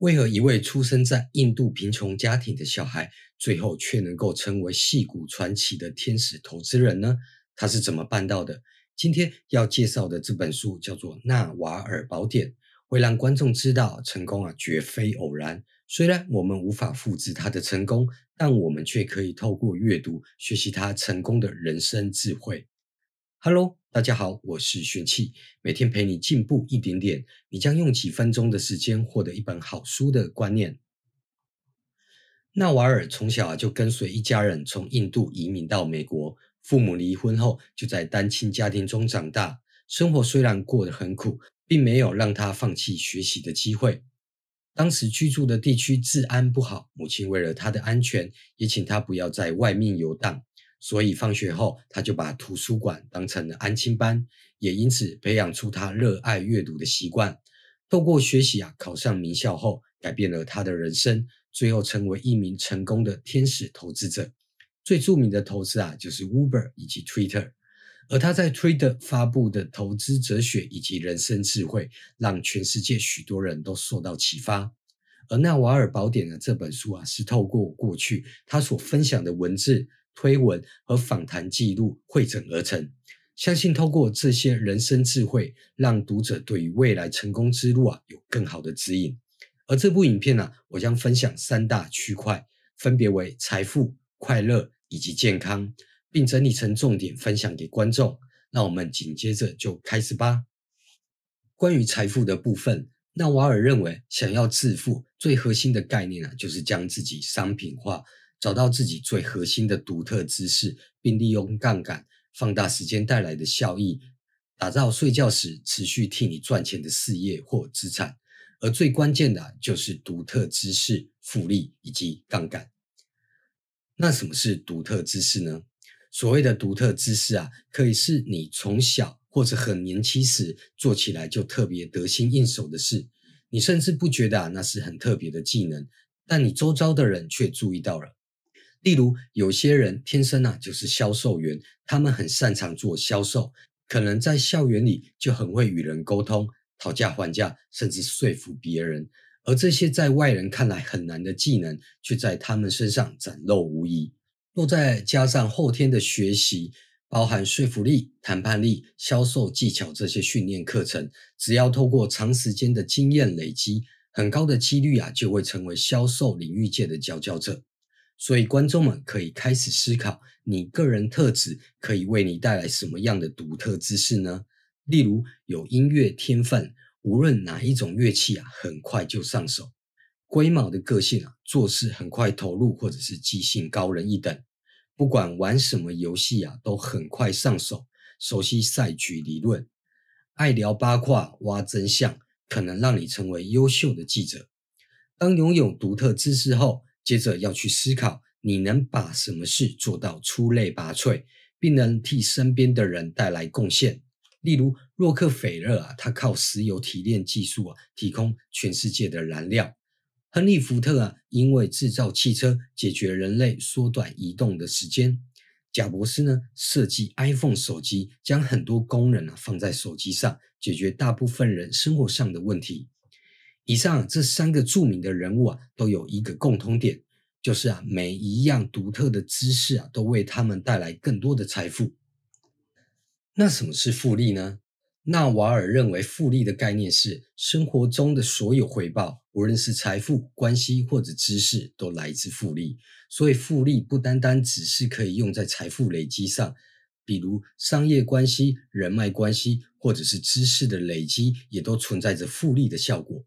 为何一位出生在印度贫穷家庭的小孩，最后却能够成为戏骨传奇的天使投资人呢？他是怎么办到的？今天要介绍的这本书叫做《纳瓦尔宝典》，会让观众知道，成功啊绝非偶然。虽然我们无法复制他的成功，但我们却可以透过阅读学习他成功的人生智慧。Hello，大家好，我是玄气，每天陪你进步一点点。你将用几分钟的时间获得一本好书的观念。纳瓦尔从小就跟随一家人从印度移民到美国，父母离婚后就在单亲家庭中长大。生活虽然过得很苦，并没有让他放弃学习的机会。当时居住的地区治安不好，母亲为了他的安全，也请他不要在外面游荡。所以放学后，他就把图书馆当成了安亲班，也因此培养出他热爱阅读的习惯。透过学习啊，考上名校后，改变了他的人生，最后成为一名成功的天使投资者。最著名的投资啊，就是 Uber 以及 Twitter。而他在 Twitter 发布的投资哲学以及人生智慧，让全世界许多人都受到启发。而《纳瓦尔宝典》的这本书啊，是透过过去他所分享的文字。推文和访谈记录汇整而成，相信透过这些人生智慧，让读者对于未来成功之路啊有更好的指引。而这部影片呢，我将分享三大区块，分别为财富、快乐以及健康，并整理成重点分享给观众。那我们紧接着就开始吧。关于财富的部分，纳瓦尔认为，想要致富，最核心的概念啊，就是将自己商品化。找到自己最核心的独特知识，并利用杠杆放大时间带来的效益，打造睡觉时持续替你赚钱的事业或资产。而最关键的就是独特知识、复利以及杠杆。那什么是独特知识呢？所谓的独特知识啊，可以是你从小或者很年轻时做起来就特别得心应手的事，你甚至不觉得啊那是很特别的技能，但你周遭的人却注意到了。例如，有些人天生啊就是销售员，他们很擅长做销售，可能在校园里就很会与人沟通、讨价还价，甚至说服别人。而这些在外人看来很难的技能，却在他们身上展露无遗。若再加上后天的学习，包含说服力、谈判力、销售技巧这些训练课程，只要透过长时间的经验累积，很高的几率啊就会成为销售领域界的佼佼者。所以，观众们可以开始思考，你个人特质可以为你带来什么样的独特知识呢？例如，有音乐天分，无论哪一种乐器啊，很快就上手；龟毛的个性啊，做事很快投入，或者是记性高人一等。不管玩什么游戏啊，都很快上手，熟悉赛局理论，爱聊八卦、挖真相，可能让你成为优秀的记者。当拥有独特知识后，接着要去思考，你能把什么事做到出类拔萃，并能替身边的人带来贡献。例如，洛克菲勒啊，他靠石油提炼技术啊，提供全世界的燃料；亨利福特啊，因为制造汽车，解决人类缩短移动的时间；贾博士呢，设计 iPhone 手机，将很多功能啊放在手机上，解决大部分人生活上的问题。以上这三个著名的人物啊，都有一个共通点，就是啊，每一样独特的知识啊，都为他们带来更多的财富。那什么是复利呢？纳瓦尔认为，复利的概念是生活中的所有回报，无论是财富、关系或者知识，都来自复利。所以，复利不单单只是可以用在财富累积上，比如商业关系、人脉关系，或者是知识的累积，也都存在着复利的效果。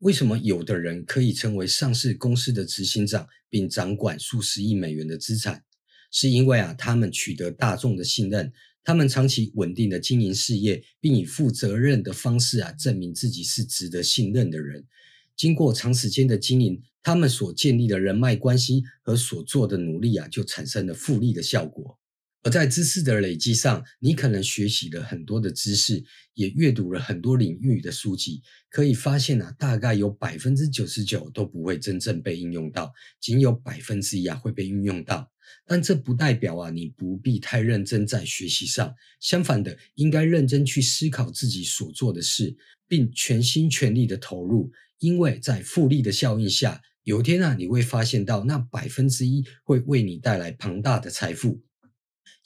为什么有的人可以成为上市公司的执行长，并掌管数十亿美元的资产？是因为啊，他们取得大众的信任，他们长期稳定的经营事业，并以负责任的方式啊，证明自己是值得信任的人。经过长时间的经营，他们所建立的人脉关系和所做的努力啊，就产生了复利的效果。而在知识的累积上，你可能学习了很多的知识，也阅读了很多领域的书籍，可以发现啊，大概有百分之九十九都不会真正被应用到，仅有百分之一啊会被运用到。但这不代表啊，你不必太认真在学习上，相反的，应该认真去思考自己所做的事，并全心全力的投入，因为在复利的效应下，有一天啊，你会发现到那百分之一会为你带来庞大的财富。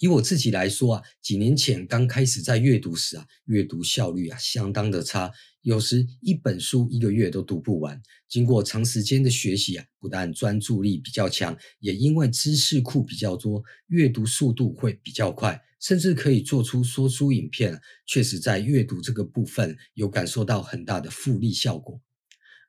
以我自己来说啊，几年前刚开始在阅读时啊，阅读效率啊相当的差，有时一本书一个月都读不完。经过长时间的学习啊，不但专注力比较强，也因为知识库比较多，阅读速度会比较快，甚至可以做出说书影片。确实在阅读这个部分有感受到很大的复利效果。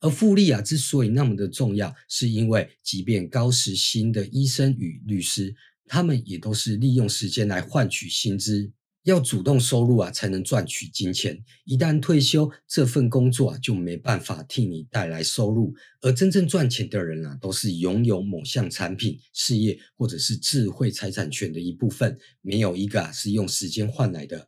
而复利啊之所以那么的重要，是因为即便高时薪的医生与律师。他们也都是利用时间来换取薪资，要主动收入啊，才能赚取金钱。一旦退休，这份工作啊就没办法替你带来收入。而真正赚钱的人啊，都是拥有某项产品、事业或者是智慧财产权的一部分，没有一个啊是用时间换来的。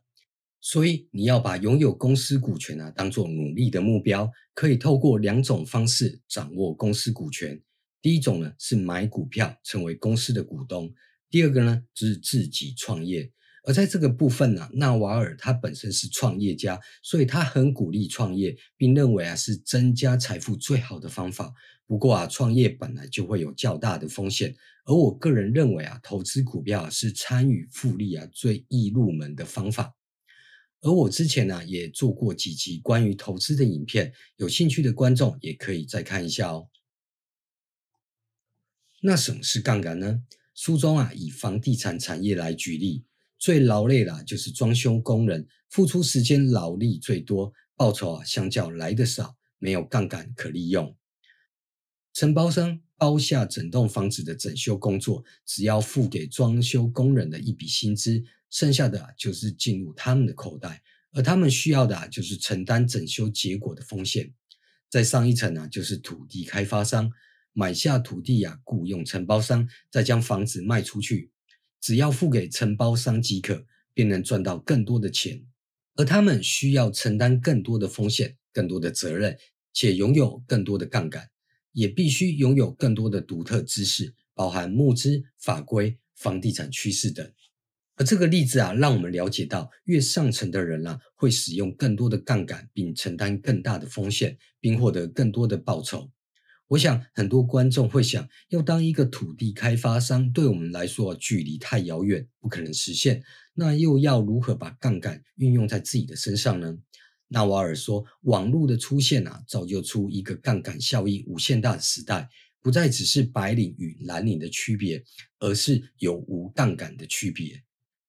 所以你要把拥有公司股权啊当做努力的目标，可以透过两种方式掌握公司股权。第一种呢是买股票，成为公司的股东。第二个呢，就是自己创业。而在这个部分呢，纳瓦尔他本身是创业家，所以他很鼓励创业，并认为啊是增加财富最好的方法。不过啊，创业本来就会有较大的风险。而我个人认为啊，投资股票是参与复利啊最易入门的方法。而我之前呢也做过几集关于投资的影片，有兴趣的观众也可以再看一下哦。那什么是杠杆呢？书中啊，以房地产产业来举例，最劳累的就是装修工人，付出时间劳力最多，报酬啊相较来的少，没有杠杆可利用。承包商包下整栋房子的整修工作，只要付给装修工人的一笔薪资，剩下的就是进入他们的口袋，而他们需要的啊就是承担整修结果的风险。在上一层呢，就是土地开发商。买下土地呀，雇佣承包商，再将房子卖出去，只要付给承包商即可，便能赚到更多的钱。而他们需要承担更多的风险、更多的责任，且拥有更多的杠杆，也必须拥有更多的独特知识，包含募资、法规、房地产趋势等。而这个例子啊，让我们了解到，越上层的人啊，会使用更多的杠杆，并承担更大的风险，并获得更多的报酬。我想很多观众会想，要当一个土地开发商，对我们来说距离太遥远，不可能实现。那又要如何把杠杆运用在自己的身上呢？纳瓦尔说，网络的出现啊，造就出一个杠杆效应无限大的时代，不再只是白领与蓝领的区别，而是有无杠杆的区别。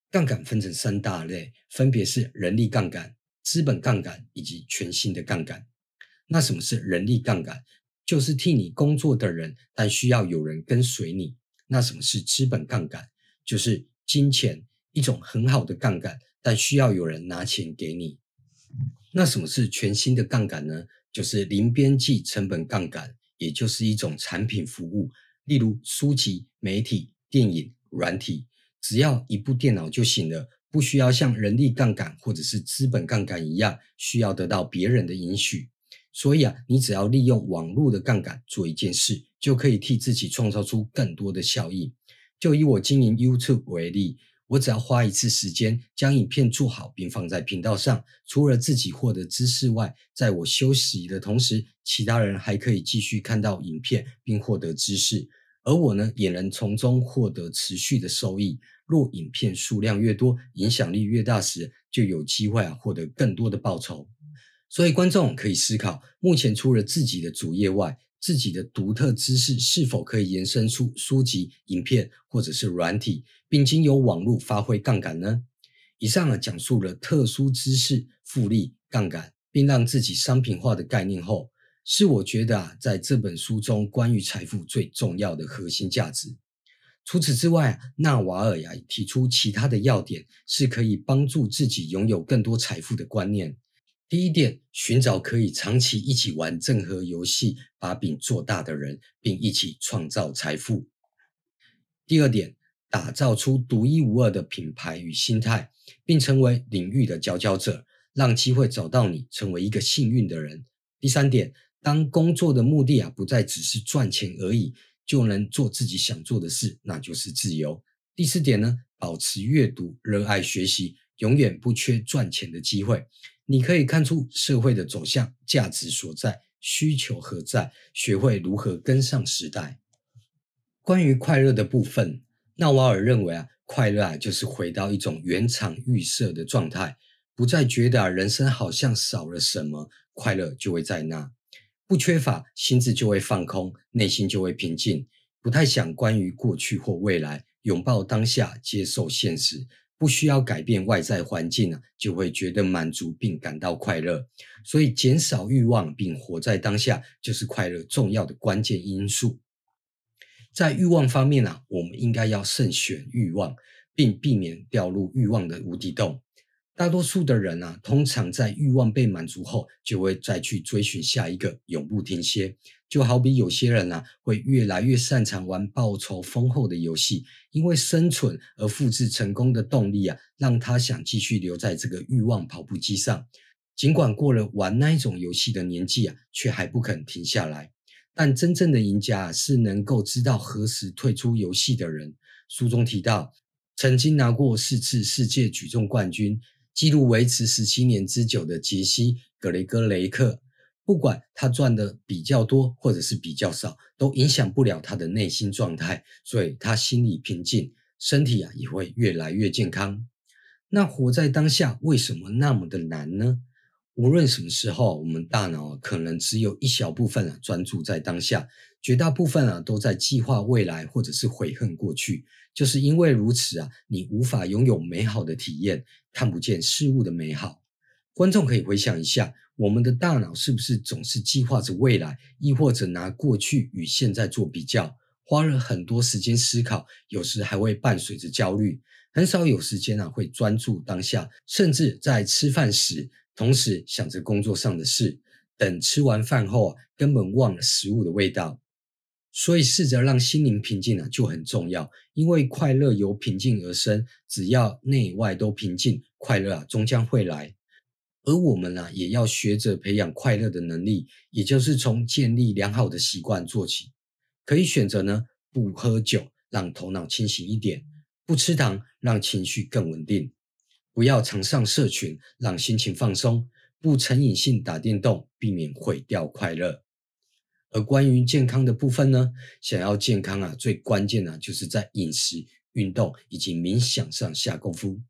杠杆分成三大类，分别是人力杠杆、资本杠杆以及全新的杠杆。那什么是人力杠杆？就是替你工作的人，但需要有人跟随你。那什么是资本杠杆？就是金钱，一种很好的杠杆，但需要有人拿钱给你。那什么是全新的杠杆呢？就是零边际成本杠杆，也就是一种产品服务，例如书籍、媒体、电影、软体，只要一部电脑就行了，不需要像人力杠杆或者是资本杠杆一样，需要得到别人的允许。所以啊，你只要利用网络的杠杆做一件事，就可以替自己创造出更多的效益。就以我经营 YouTube 为例，我只要花一次时间将影片做好并放在频道上，除了自己获得知识外，在我休息的同时，其他人还可以继续看到影片并获得知识，而我呢，也能从中获得持续的收益。若影片数量越多，影响力越大时，就有机会啊获得更多的报酬。所以，观众可以思考：目前除了自己的主业外，自己的独特知识是否可以延伸出书籍、影片或者是软体，并经由网络发挥杠杆呢？以上呢讲述了特殊知识复利杠杆，并让自己商品化的概念后，是我觉得啊，在这本书中关于财富最重要的核心价值。除此之外，纳瓦尔呀提出其他的要点，是可以帮助自己拥有更多财富的观念。第一点，寻找可以长期一起玩正和游戏、把饼做大的人，并一起创造财富。第二点，打造出独一无二的品牌与心态，并成为领域的佼佼者，让机会找到你，成为一个幸运的人。第三点，当工作的目的啊不再只是赚钱而已，就能做自己想做的事，那就是自由。第四点呢，保持阅读，热爱学习，永远不缺赚钱的机会。你可以看出社会的走向、价值所在，需求何在，学会如何跟上时代。关于快乐的部分，纳瓦尔认为啊，快乐啊就是回到一种原厂预设的状态，不再觉得啊人生好像少了什么，快乐就会在那，不缺乏，心智就会放空，内心就会平静，不太想关于过去或未来，拥抱当下，接受现实。不需要改变外在环境啊，就会觉得满足并感到快乐。所以，减少欲望并活在当下，就是快乐重要的关键因素。在欲望方面啊，我们应该要慎选欲望，并避免掉入欲望的无底洞。大多数的人啊，通常在欲望被满足后，就会再去追寻下一个，永不停歇。就好比有些人啊，会越来越擅长玩报酬丰厚的游戏，因为生存而复制成功的动力啊，让他想继续留在这个欲望跑步机上。尽管过了玩那一种游戏的年纪啊，却还不肯停下来。但真正的赢家是能够知道何时退出游戏的人。书中提到，曾经拿过四次世界举重冠军。记录维持十七年之久的杰西·格雷戈雷克，不管他赚的比较多或者是比较少，都影响不了他的内心状态，所以他心里平静，身体啊也会越来越健康。那活在当下为什么那么的难呢？无论什么时候，我们大脑可能只有一小部分啊专注在当下，绝大部分啊都在计划未来或者是悔恨过去。就是因为如此啊，你无法拥有美好的体验，看不见事物的美好。观众可以回想一下，我们的大脑是不是总是计划着未来，亦或者拿过去与现在做比较，花了很多时间思考，有时还会伴随着焦虑，很少有时间啊会专注当下，甚至在吃饭时同时想着工作上的事，等吃完饭后啊根本忘了食物的味道。所以，试着让心灵平静啊，就很重要。因为快乐由平静而生，只要内外都平静，快乐啊终将会来。而我们呢，也要学着培养快乐的能力，也就是从建立良好的习惯做起。可以选择呢，不喝酒，让头脑清醒一点；不吃糖，让情绪更稳定；不要常上社群，让心情放松；不成瘾性打电动，避免毁掉快乐。而关于健康的部分呢，想要健康啊，最关键的就是在饮食、运动以及冥想上下功夫。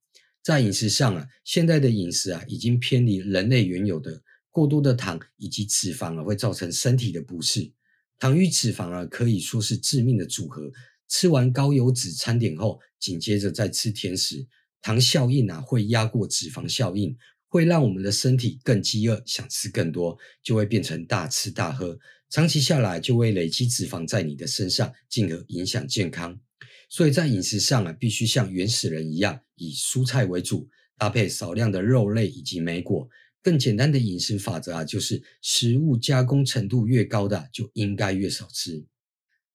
在饮食上啊，现在的饮食啊，已经偏离人类原有的过多的糖以及脂肪啊，会造成身体的不适。糖与脂肪啊，可以说是致命的组合。吃完高油脂餐点后，紧接着再吃甜食，糖效应啊，会压过脂肪效应，会让我们的身体更饥饿，想吃更多，就会变成大吃大喝。长期下来就会累积脂肪在你的身上，进而影响健康。所以在饮食上啊，必须像原始人一样，以蔬菜为主，搭配少量的肉类以及莓果。更简单的饮食法则啊，就是食物加工程度越高的，就应该越少吃。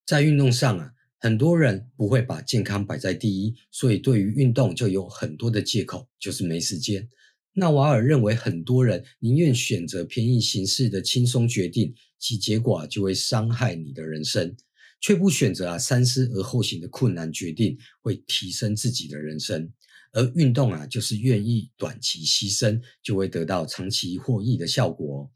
在运动上啊，很多人不会把健康摆在第一，所以对于运动就有很多的借口，就是没时间。纳瓦尔认为，很多人宁愿选择便宜形式的轻松决定，其结果就会伤害你的人生；却不选择啊三思而后行的困难决定，会提升自己的人生。而运动啊，就是愿意短期牺牲，就会得到长期获益的效果。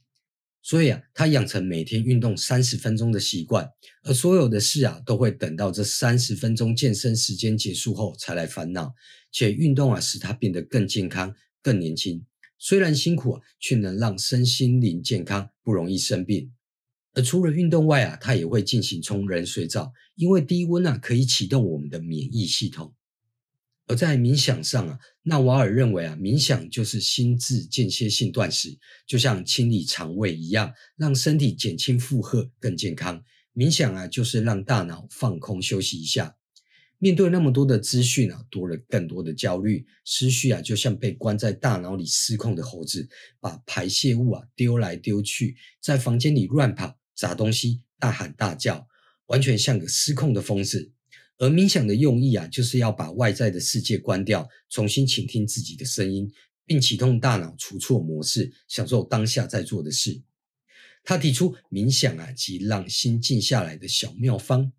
所以啊，他养成每天运动三十分钟的习惯，而所有的事啊，都会等到这三十分钟健身时间结束后才来烦恼。且运动啊，使他变得更健康。更年轻，虽然辛苦啊，却能让身心灵健康，不容易生病。而除了运动外啊，他也会进行冲冷水澡，因为低温啊可以启动我们的免疫系统。而在冥想上啊，纳瓦尔认为啊，冥想就是心智间歇性断食，就像清理肠胃一样，让身体减轻负荷，更健康。冥想啊，就是让大脑放空休息一下。面对那么多的资讯啊，多了更多的焦虑思绪啊，就像被关在大脑里失控的猴子，把排泄物啊丢来丢去，在房间里乱跑、砸东西、大喊大叫，完全像个失控的疯子。而冥想的用意啊，就是要把外在的世界关掉，重新倾听自己的声音，并启动大脑除错模式，享受当下在做的事。他提出冥想啊即让心静下来的小妙方。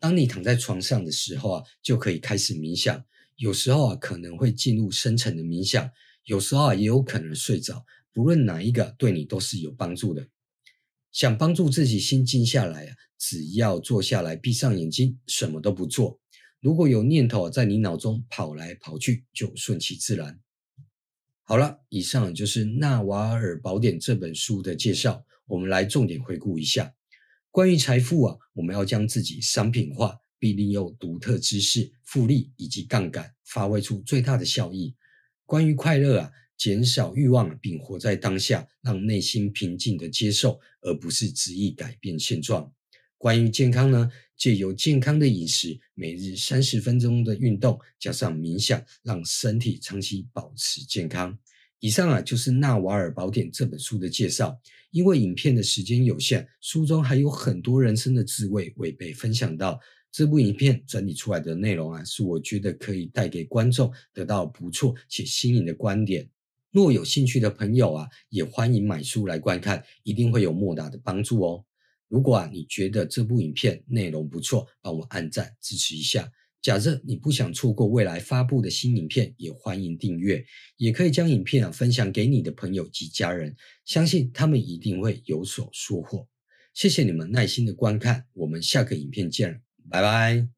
当你躺在床上的时候啊，就可以开始冥想。有时候啊，可能会进入深层的冥想；有时候啊，也有可能睡着。不论哪一个，对你都是有帮助的。想帮助自己心静下来啊，只要坐下来，闭上眼睛，什么都不做。如果有念头在你脑中跑来跑去，就顺其自然。好了，以上就是《纳瓦尔宝典》这本书的介绍。我们来重点回顾一下关于财富啊，我们要将自己商品化，并利用独特知识、复利以及杠杆，发挥出最大的效益。关于快乐啊。减少欲望，并活在当下，让内心平静的接受，而不是执意改变现状。关于健康呢？借由健康的饮食，每日三十分钟的运动，加上冥想，让身体长期保持健康。以上啊，就是《纳瓦尔宝典》这本书的介绍。因为影片的时间有限，书中还有很多人生的滋味未被分享到。这部影片整理出来的内容啊，是我觉得可以带给观众得到不错且新颖的观点。若有兴趣的朋友啊，也欢迎买书来观看，一定会有莫大的帮助哦。如果啊你觉得这部影片内容不错，帮我按赞支持一下。假设你不想错过未来发布的新影片，也欢迎订阅，也可以将影片啊分享给你的朋友及家人，相信他们一定会有所收获。谢谢你们耐心的观看，我们下个影片见，拜拜。